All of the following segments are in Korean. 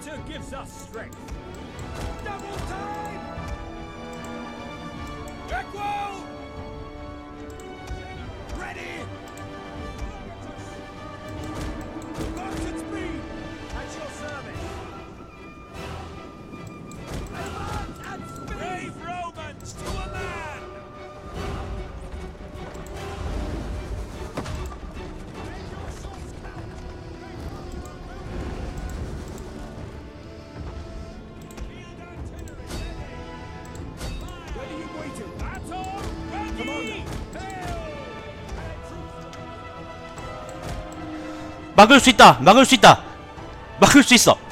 Fighter gives us strength. Double time! 막을 수 있다. 막을 수 있다. 막을 수 있어.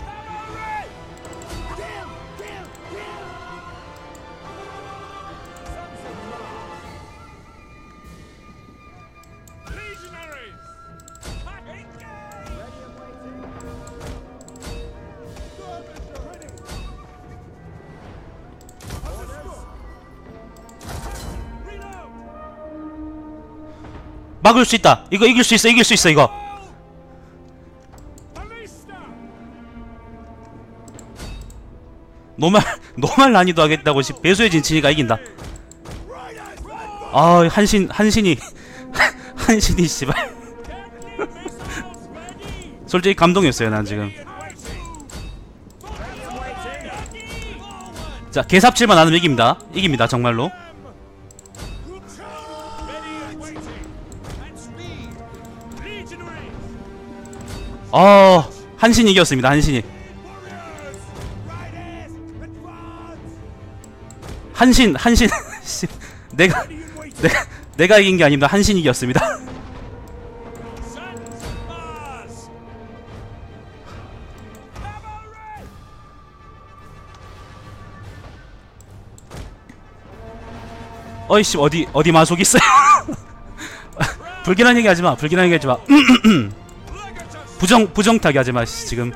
막을 수 있다. 이거 이길 수 있어. 이길 수 있어. 이거. 노말 노말 난이도 하겠다고 시- 배수의 진친이가 이긴다. 아 한신 한신이 한신이 씨발. 솔직히 감동이었어요 난 지금. 자 개삽질만 안 하면 이깁니다. 이깁니다 정말로. 어 한신이 이겼습니다. 한신이. 한신 한신 씨, 내가. 내가 내가 이긴 게 아닙니다. 한신이 이겼습니다. 어이씨 어디 어디 마속 있어요? 불길한 얘기 하지 마. 불길한 얘기 하지 마. Legatus. 부정 부정 타기 하지 마. 씨, 지금.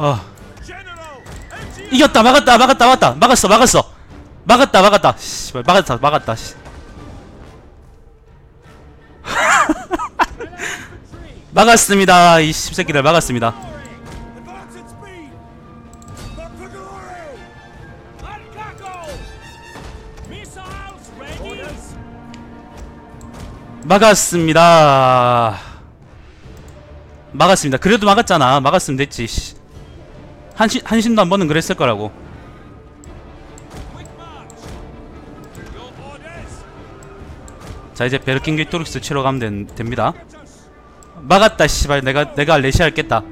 아. 이겼다. 막았다. 막았다. 막았다. 막았어. 막았어. 막았다. 막았다. 씨발 막았다. 막았다. 씨. 막았습니다. 이 씹새끼들 막았습니다. 막았습니다. 막았습니다. 그래도 막았잖아. 막았으면 됐지. 씨. 한신 한신도 한 번은 그랬을 거라고. 자 이제 베르킹 게 토릭스 치러 가면 된- 됩니다. 막았다 씨발 내가 내가 레시 할 겠다